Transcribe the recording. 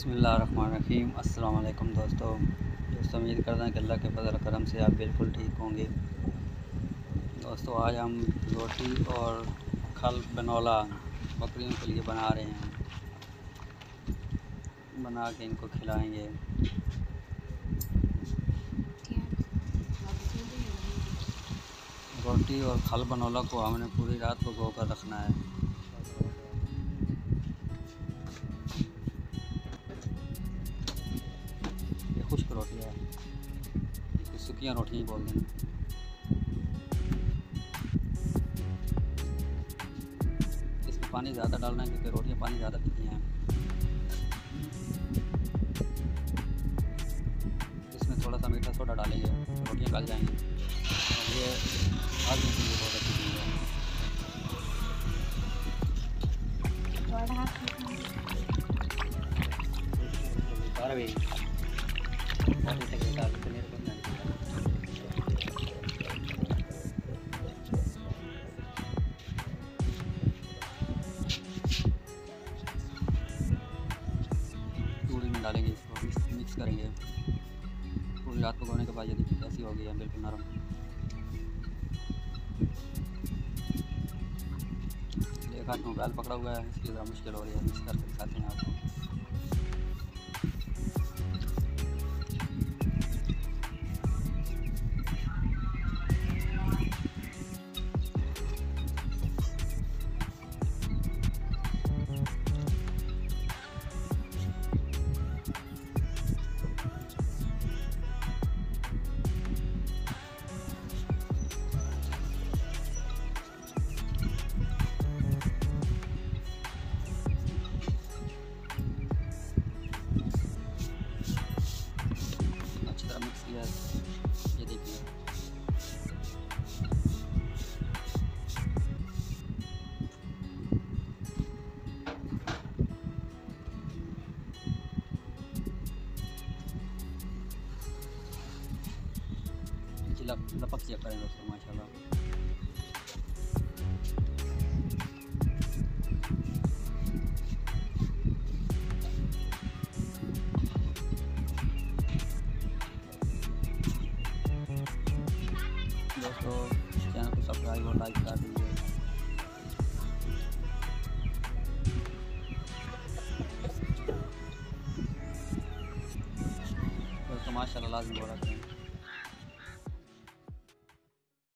بسم اللہ الرحمن الرحیم۔ السلام علیکم دوستو۔ دوستو، امید کرتا ہیں کہ اللہ کے فضل کرم سے آپ بالکل ٹھیک ہوں گے۔ دوستو، آج ہم روٹی اور کھل بنولا بکریوں کے لیے بنا رہے ہیں۔ بنا کے ان کو کھلائیں گے۔ روٹی اور کھل بنولا کو ہم نے پوری رات کو گو کر رکھنا ہے۔ خشک روٹی ہے۔ سکیاں روٹیاں ہی بول دیں۔ اس میں پانی زیادہ ڈالنا ہے کیونکہ روٹیاں پانی زیادہ پیتی ہیں۔ اس میں تھوڑا سا میٹھا سوڈا ڈالیں گے۔ روٹیاں گل جائیں گی۔ یہ آج کے لیے بہت اچھی چیز ہے۔ ڈالیں گے اس کو مکس کریں گے پوری رات کے بعد یہ دیکھیے کیسی ہو گئی ہے بالکل نرم ایک ہاتھ موبائل پکڑا ہوا ہے اس لیے ذرا مشکل ہو رہی ہے مکس اچھی طرح مکس کیا ہے یہ دیکھیے دوستو چینل کو سبسکرائب اور لائک کر دیجیے تو ماشاء اللہ لازم ہو رہا ہے۔